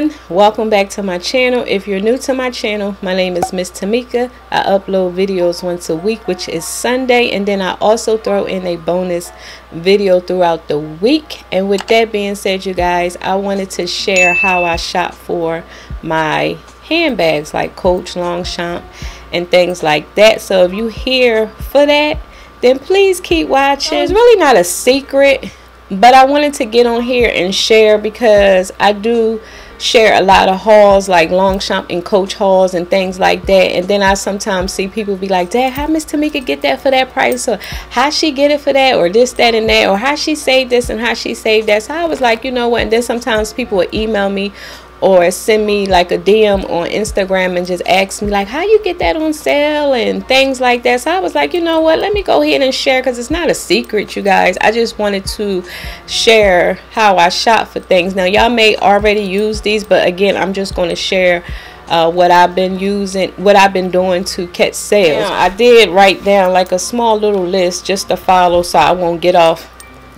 everyone. Welcome back to my channel. If you're new to my channel my name is Miss Tamika. I upload videos once a week which is Sunday and then I also throw in a bonus video throughout the week. And with that being said you guys I wanted to share how I shop for my handbags like Coach Longchamp and things like that. So if you here for that then please keep watching. It's really not a secret but I wanted to get on here and share because I do share a lot of hauls like Longchamp and Coach hauls and things like that. And then I sometimes see people be like dad how Miss Tamika get that for that price? Or how she get it for that? Or this that and that? Or how she saved this and how she saved that? So I was like you know what? And then sometimes people would email me or send me like a DM on Instagram and just ask me like how you get that on sale and things like that. So I was like, you know what, let me go ahead and share because it's not a secret, you guys. I just wanted to share how I shop for things. Now y'all may already use these, but again, I'm just going to share uh, what I've been using, what I've been doing to catch sales. I did write down like a small little list just to follow so I won't get off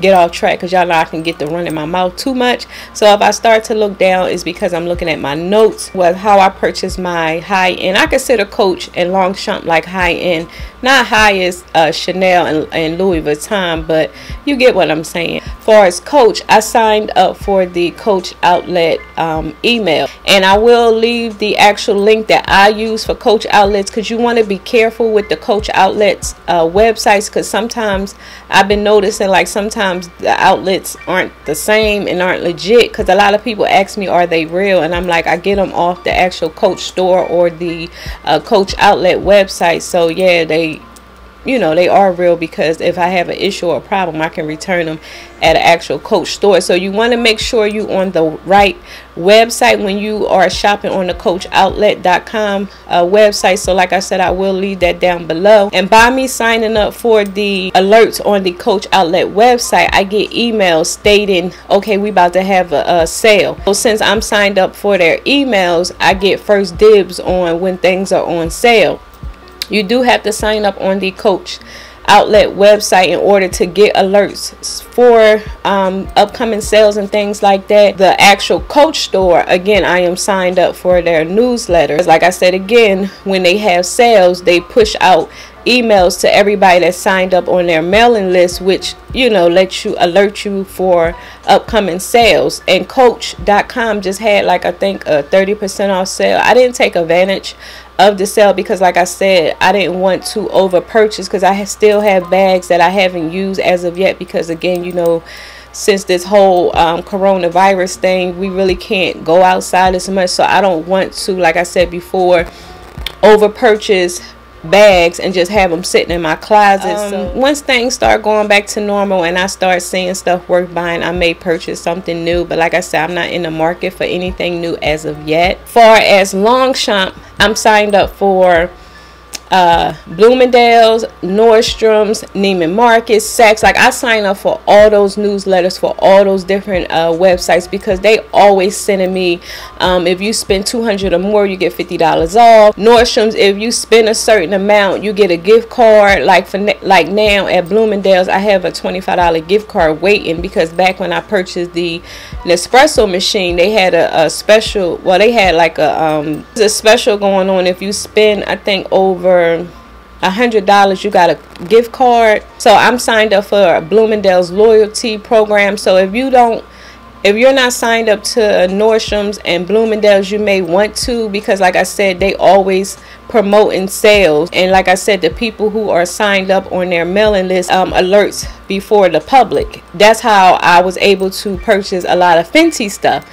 get off track because y'all know I can get the run in my mouth too much. So if I start to look down, it's because I'm looking at my notes with how I purchased my high end. I consider Coach and Longchamp like high end, not high as uh, Chanel and, and Louis Vuitton, but you get what I'm saying. Far as Coach, I signed up for the Coach outlet um, email, and I will leave the actual link that I use for Coach outlets because you want to be careful with the Coach outlets uh, websites because sometimes I've been noticing like sometimes sometimes the outlets aren't the same and aren't legit because a lot of people ask me are they real? And i'm like i get them off the actual coach store or the uh, coach outlet website. So yeah they you know they are real because if I have an issue or a problem I can return them at an actual coach store. So you want to make sure you on the right website when you are shopping on the coachoutlet.com uh, website. So like I said I will leave that down below. And by me signing up for the alerts on the coach outlet website I get emails stating okay we about to have a, a sale. So since I'm signed up for their emails I get first dibs on when things are on sale you do have to sign up on the coach outlet website in order to get alerts for um, upcoming sales and things like that. The actual coach store again i am signed up for their newsletters like i said again when they have sales they push out emails to everybody that signed up on their mailing list which you know let you alert you for upcoming sales. And coach.com just had like i think a 30% off sale. I didn't take advantage of the sale because like i said i didn't want to over purchase because i still have bags that i haven't used as of yet because again you know since this whole um, coronavirus thing we really can't go outside as much. So i don't want to like i said before over purchase bags and just have them sitting in my closet. Um, so once things start going back to normal and I start seeing stuff worth buying, I may purchase something new. But like I said, I'm not in the market for anything new as of yet. Far as Longchamp, I'm signed up for uh, Bloomingdale's, Nordstrom's, Neiman Marcus, Saks. Like I sign up for all those newsletters for all those different uh, websites because they always sending me. Um, if you spend 200 or more, you get $50 off. Nordstrom's, if you spend a certain amount, you get a gift card. Like for like now at Bloomingdale's, I have a $25 gift card waiting because back when I purchased the Nespresso machine, they had a, a special. Well, they had like a um, a special going on if you spend I think over a hundred dollars you got a gift card so i'm signed up for bloomingdale's loyalty program so if you don't if you're not signed up to nordstrom's and bloomingdale's you may want to because like i said they always promoting sales and like i said the people who are signed up on their mailing list um, alerts before the public that's how i was able to purchase a lot of fenty stuff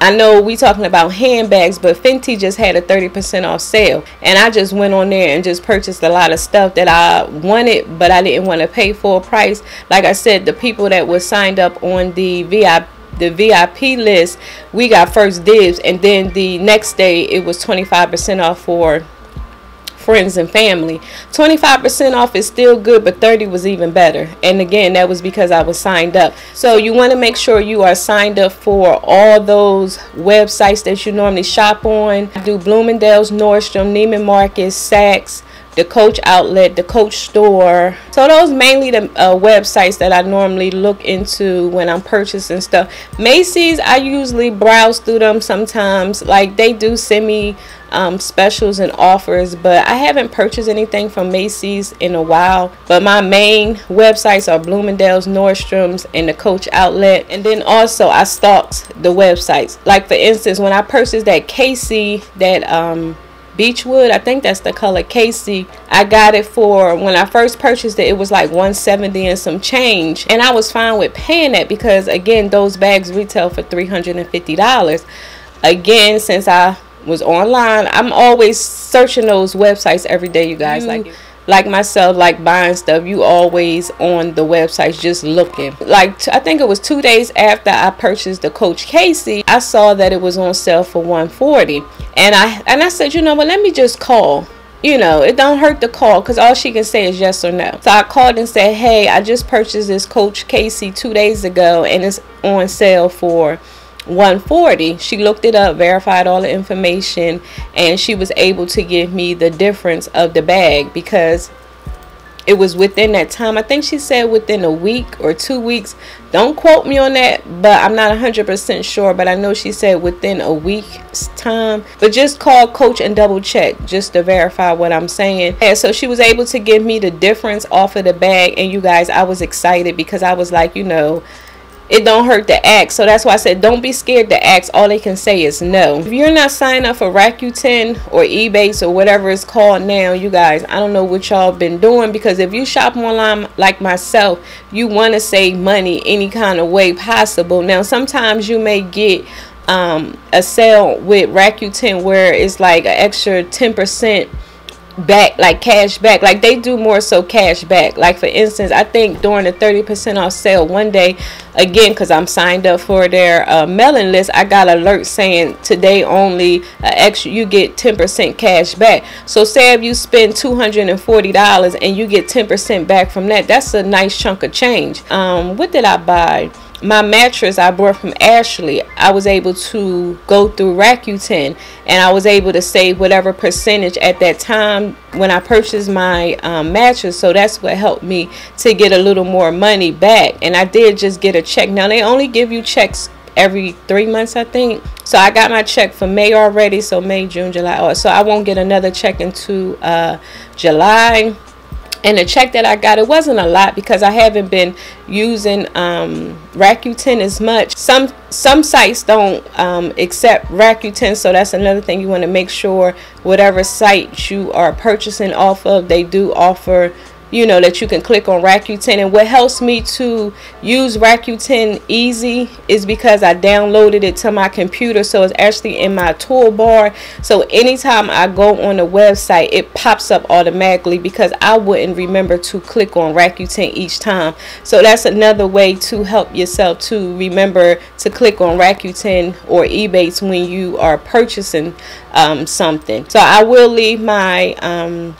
I know we talking about handbags, but Fenty just had a 30% off sale. And I just went on there and just purchased a lot of stuff that I wanted, but I didn't want to pay full price. Like I said, the people that were signed up on the VIP the VIP list, we got first dibs, and then the next day it was 25% off for friends and family. 25% off is still good, but 30 was even better. And again, that was because I was signed up. So you want to make sure you are signed up for all those websites that you normally shop on. I do Bloomingdale's, Nordstrom, Neiman Marcus, Saks, the Coach Outlet, the Coach Store. So those mainly the uh, websites that I normally look into when I'm purchasing stuff. Macy's, I usually browse through them sometimes. Like they do send me um, specials and offers, but I haven't purchased anything from Macy's in a while. But my main websites are Bloomingdale's, Nordstrom's, and the Coach Outlet. And then also I stalked the websites. Like for instance, when I purchased that Cassie, that um, Beechwood, I think that's the color Cassie. I got it for when I first purchased it, it was like 170 and some change. And I was fine with paying that because again, those bags retail for $350. Again, since I was online, I'm always searching those websites every day, you guys. like like myself, like buying stuff, you always on the websites just looking. Like I think it was two days after I purchased the Coach Cassie, I saw that it was on sale for 140, and I and I said, you know what, let me just call. You know, it don't hurt to call because all she can say is yes or no. So I called and said, hey, I just purchased this Coach Cassie two days ago, and it's on sale for 140 she looked it up verified all the information and she was able to give me the difference of the bag because it was within that time. I think she said within a week or two weeks. Don't quote me on that but i'm not 100% sure but i know she said within a week's time. But just call coach and double check just to verify what i'm saying. And so she was able to give me the difference off of the bag and you guys i was excited because i was like you know it don't hurt to ask. So that's why I said don't be scared to ask. All they can say is no. If you're not signed up for Rakuten or Ebates or whatever it's called now, you guys, I don't know what y'all been doing because if you shop online like myself, you want to save money any kind of way possible. Now, sometimes you may get um, a sale with Rakuten where it's like an extra 10% back like cash back. Like they do more so cash back. Like for instance i think during the 30% off sale one day again because i'm signed up for their uh, mailing list i got alert saying today only uh, extra you get 10% cash back. So say if you spend $240 and you get 10% back from that that's a nice chunk of change. Um what did i buy my mattress I bought from Ashley, I was able to go through Rakuten and I was able to save whatever percentage at that time when I purchased my um, mattress. So that's what helped me to get a little more money back. And I did just get a check. Now they only give you checks every three months I think so I got my check for May already so May June July so I won't get another check into uh, July and the check that I got it wasn't a lot because I haven't been using um, Rakuten as much. Some some sites don't um, accept Rakuten so that's another thing you want to make sure whatever site you are purchasing off of they do offer you know that you can click on Rakuten. And what helps me to use Rakuten easy is because I downloaded it to my computer so it's actually in my toolbar. So anytime I go on the website it pops up automatically because I wouldn't remember to click on Rakuten each time. So that's another way to help yourself to remember to click on Rakuten or Ebates when you are purchasing um, something. So I will leave my um,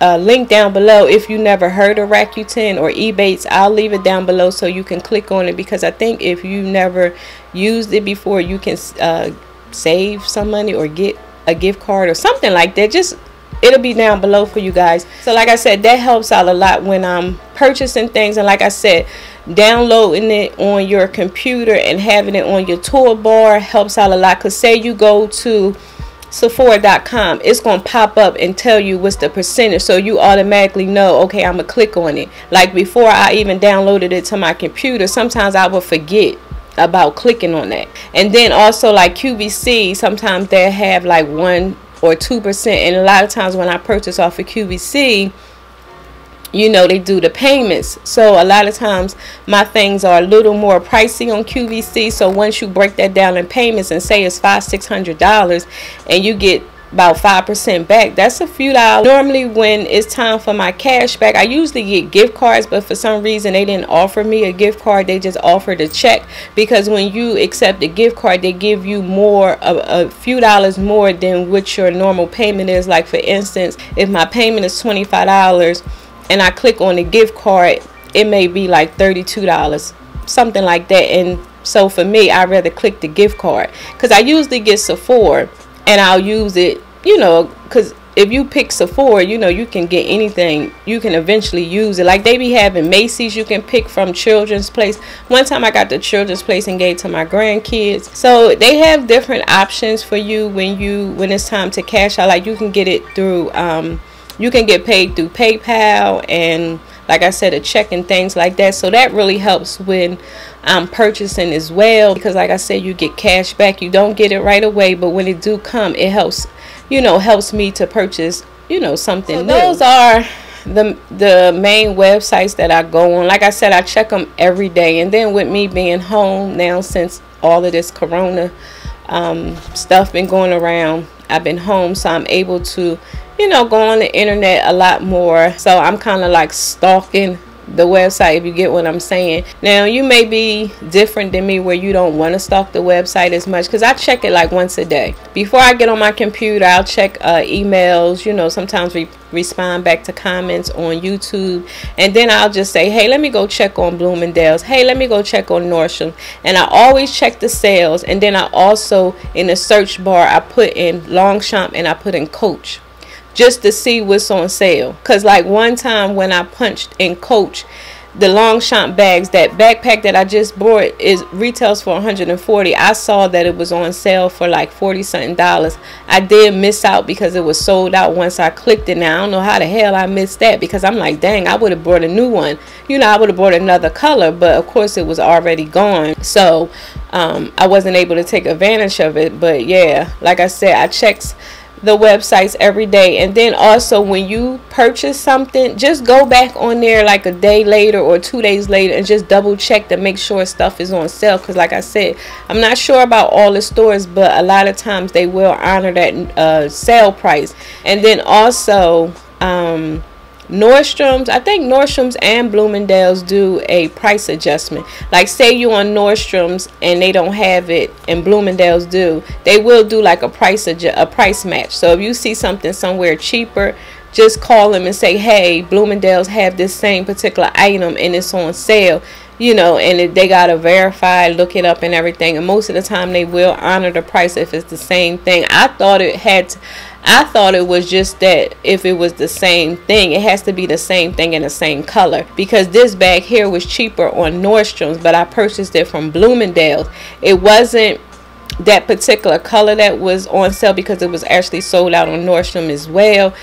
uh, link down below if you never heard of Rakuten or Ebates. I'll leave it down below so you can click on it because I think if you never used it before, you can uh, save some money or get a gift card or something like that. Just it'll be down below for you guys. So like I said, that helps out a lot when I'm purchasing things. And like I said, downloading it on your computer and having it on your toolbar helps out a lot. Because say you go to Sephora.com, it's going to pop up and tell you what's the percentage. So you automatically know, okay, I'm going to click on it. Like before I even downloaded it to my computer, sometimes I would forget about clicking on that. And then also like QVC, sometimes they have like 1 or 2%. And a lot of times when I purchase off of QVC, you know they do the payments. So a lot of times my things are a little more pricey on QVC so once you break that down in payments and say it's five six hundred dollars and you get about five percent back that's a few dollars. Normally when it's time for my cash back I usually get gift cards but for some reason they didn't offer me a gift card. They just offered a check because when you accept a gift card they give you more a, a few dollars more than what your normal payment is. Like for instance if my payment is twenty five dollars and I click on the gift card, it may be like $32, something like that. And so for me, I rather click the gift card because I usually get Sephora and I'll use it, you know, because if you pick Sephora, you know you can get anything. You can eventually use it. Like they be having Macy's, you can pick from Children's Place. One time I got the Children's Place and gave to my grandkids. So they have different options for you when you when it's time to cash out. Like you can get it through. Um, you can get paid through PayPal and like I said, a check and things like that. So that really helps when I'm purchasing as well because like I said, you get cash back. You don't get it right away, but when it do come, it helps, you know, helps me to purchase, you know, something so Those are the the main websites that I go on. Like I said, I check them every day. And then with me being home now since all of this corona um, stuff been going around, I've been home, so I'm able to you know, go on the internet a lot more. So I'm kind of like stalking the website if you get what I'm saying. Now you may be different than me where you don't want to stalk the website as much because I check it like once a day. Before I get on my computer, I'll check uh, emails, you know, sometimes we respond back to comments on YouTube and then I'll just say, hey, let me go check on Bloomingdale's. Hey, let me go check on Nordstrom. And I always check the sales and then I also in the search bar I put in Longchamp and I put in Coach just to see what's on sale. Cause like one time when I punched in Coach, the Longchamp bags, that backpack that I just bought is retails for 140. I saw that it was on sale for like 40 something dollars. I did miss out because it was sold out once I clicked it. Now I don't know how the hell I missed that because I'm like, dang, I would have bought a new one. You know, I would have bought another color, but of course it was already gone. So um, I wasn't able to take advantage of it. But yeah, like I said, I checked the websites every day. And then also when you purchase something just go back on there like a day later or two days later and just double check to make sure stuff is on sale. Because like i said i'm not sure about all the stores but a lot of times they will honor that uh, sale price. And then also um, Nordstrom's, I think Nordstrom's and Bloomingdale's do a price adjustment. Like say you on Nordstrom's and they don't have it and Bloomingdale's do, they will do like a price a price match. So if you see something somewhere cheaper, just call them and say, "Hey, Bloomingdale's have this same particular item and it's on sale." You know, and they gotta verify, look it up, and everything. And most of the time, they will honor the price if it's the same thing. I thought it had. To, I thought it was just that if it was the same thing, it has to be the same thing in the same color. Because this bag here was cheaper on Nordstrom's, but I purchased it from Bloomingdale's. It wasn't that particular color that was on sale because it was actually sold out on Nordstrom as well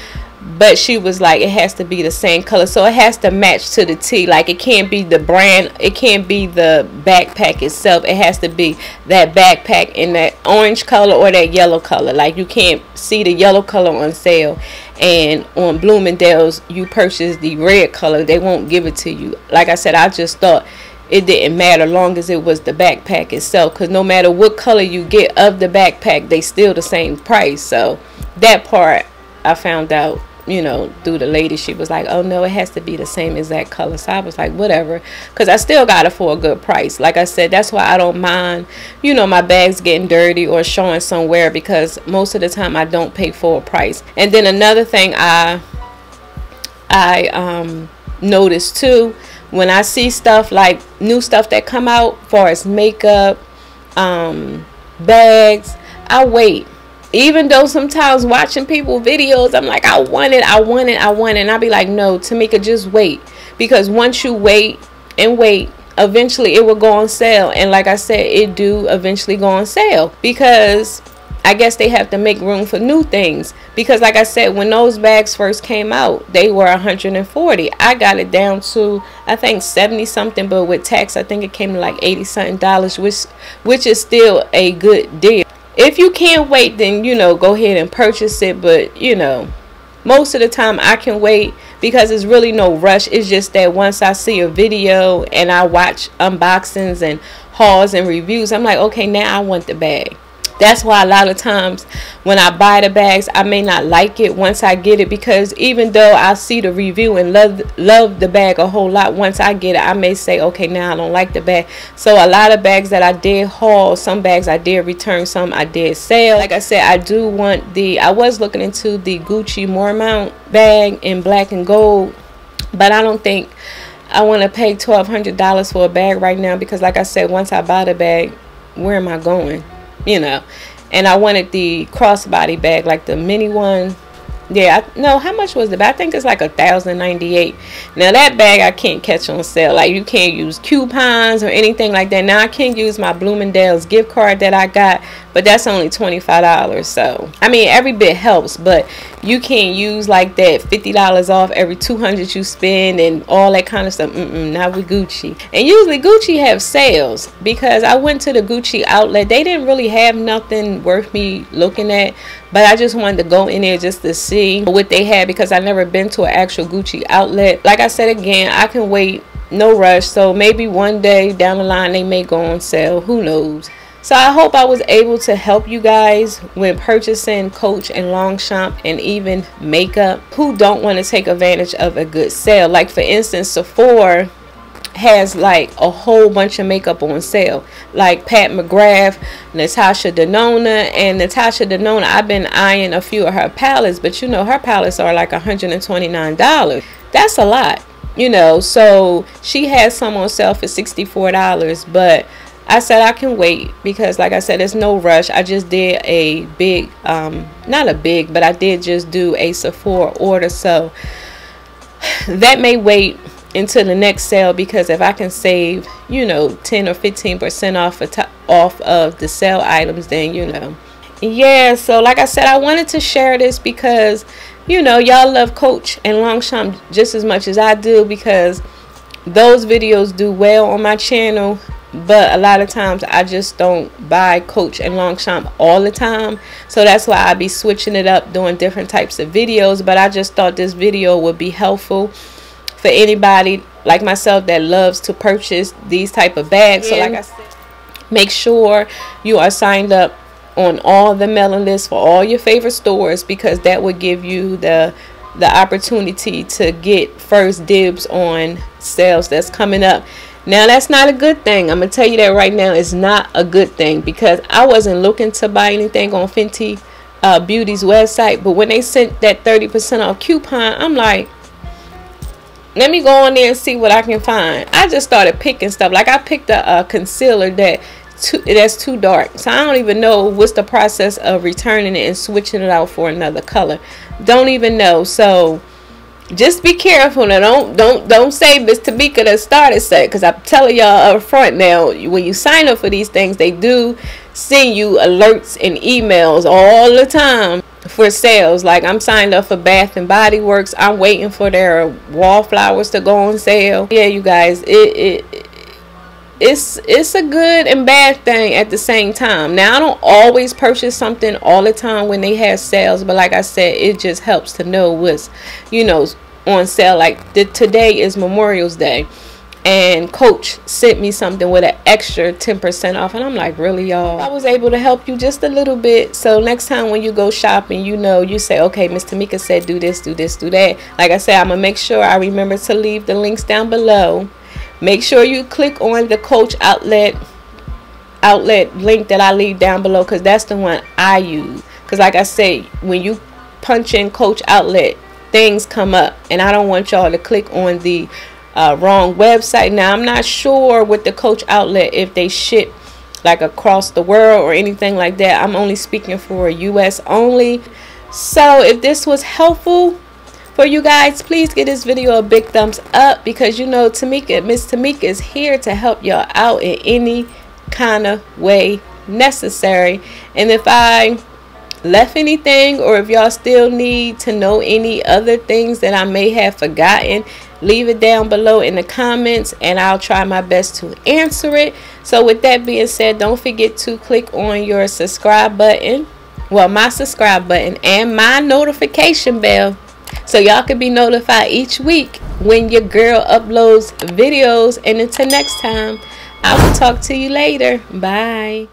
but she was like it has to be the same color. So it has to match to the T. Like it can't be the brand it can't be the backpack itself. It has to be that backpack in that orange color or that yellow color. Like you can't see the yellow color on sale. And on Bloomingdale's you purchase the red color. They won't give it to you. Like I said I just thought it didn't matter long as it was the backpack itself. Because no matter what color you get of the backpack they still the same price. So that part I found out you know, through the lady, she was like, oh no, it has to be the same exact color. So I was like, whatever, because I still got it for a good price. Like I said, that's why I don't mind, you know, my bags getting dirty or showing somewhere because most of the time I don't pay full price. And then another thing I, I um, noticed too, when I see stuff like new stuff that come out, far as makeup, um, bags, I wait even though sometimes watching people videos i'm like i want it i want it i want it. And i'll be like no tamika just wait. Because once you wait and wait eventually it will go on sale. And like i said it do eventually go on sale. Because i guess they have to make room for new things. Because like i said when those bags first came out they were 140 i got it down to i think 70 something. But with tax i think it came to like 80 something dollars which which is still a good deal if you can't wait then you know go ahead and purchase it. But you know most of the time I can wait because it's really no rush. It's just that once I see a video and I watch unboxings and hauls and reviews I'm like okay now I want the bag that's why a lot of times when I buy the bags, I may not like it once I get it because even though I see the review and love love the bag a whole lot, once I get it, I may say, okay, now I don't like the bag. So a lot of bags that I did haul, some bags I did return, some I did sell. Like I said, I do want the. I was looking into the Gucci Marmont bag in black and gold, but I don't think. I want to pay $1,200 for a bag right now because, like I said, once I buy the bag, where am I going? You know. And I wanted the crossbody bag, like the mini one. Yeah, I, no, how much was it? I think it's like a thousand ninety eight. Now that bag I can't catch on sale. Like you can't use coupons or anything like that. Now I can't use my Bloomingdale's gift card that I got, but that's only twenty five dollars. So I mean, every bit helps, but you can't use like that fifty dollars off every two hundred you spend and all that kind of stuff. Mm-mm, not with Gucci. And usually Gucci have sales because I went to the Gucci outlet. They didn't really have nothing worth me looking at, but I just wanted to go in there just to see see what they had because I never been to an actual Gucci outlet. Like I said again, I can wait, no rush. So maybe one day down the line they may go on sale. Who knows? So I hope I was able to help you guys when purchasing Coach and Longchamp and even makeup. Who don't want to take advantage of a good sale. Like for instance, Sephora has like a whole bunch of makeup on sale. Like Pat McGrath, Natasha Denona and Natasha Denona I've been eyeing a few of her palettes but you know her palettes are like $129 that's a lot you know? So she has some on sale for $64 but I said I can wait because like I said there's no rush. I just did a big um not a big but I did just do a Sephora order. So that may wait into the next sale because if I can save, you know, 10 or 15% off of off of the sale items, then you know. Yeah, so like I said, I wanted to share this because you know, y'all love Coach and Longchamp just as much as I do because those videos do well on my channel but a lot of times I just don't buy Coach and Longchamp all the time so that's why I be switching it up doing different types of videos but I just thought this video would be helpful for anybody like myself that loves to purchase these type of bags. So like I said, make sure you are signed up on all the mailing lists for all your favorite stores because that would give you the the opportunity to get first dibs on sales that's coming up. Now that's not a good thing. I'm gonna tell you that right now. It's not a good thing because I wasn't looking to buy anything on Fenty uh, Beauty's website, but when they sent that 30% off coupon, I'm like, let me go on there and see what I can find. I just started picking stuff. Like I picked a, a concealer that too, that's too dark. So I don't even know what's the process of returning it and switching it out for another color. Don't even know. So just be careful now. Don't don't don't say Miss Tamika that started set because I'm telling y'all up front now. When you sign up for these things, they do send you alerts and emails all the time for sales. Like I'm signed up for Bath and Body Works. I'm waiting for their wallflowers to go on sale. Yeah, you guys, it it it's it's a good and bad thing at the same time. Now I don't always purchase something all the time when they have sales, but like I said, it just helps to know what's you know on sale. Like the, today is Memorial's Day and coach sent me something with an extra 10% off and i'm like really y'all i was able to help you just a little bit so next time when you go shopping you know you say okay miss tamika said do this do this do that like i said i'm gonna make sure i remember to leave the links down below make sure you click on the coach outlet outlet link that i leave down below because that's the one i use because like i say when you punch in coach outlet things come up and i don't want y'all to click on the uh, wrong website. Now, I'm not sure with the Coach outlet if they ship like across the world or anything like that. I'm only speaking for US only. So if this was helpful for you guys, please give this video a big thumbs up because you know Tamika, Miss Tamika is here to help y'all out in any kind of way necessary. And if I left anything or if y'all still need to know any other things that I may have forgotten leave it down below in the comments and I'll try my best to answer it. So with that being said don't forget to click on your subscribe button. Well my subscribe button and my notification bell so y'all can be notified each week when your girl uploads videos. And until next time I will talk to you later. Bye